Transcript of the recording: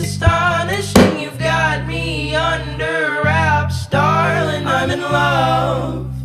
It's astonishing you've got me under wraps, darling. I'm in love.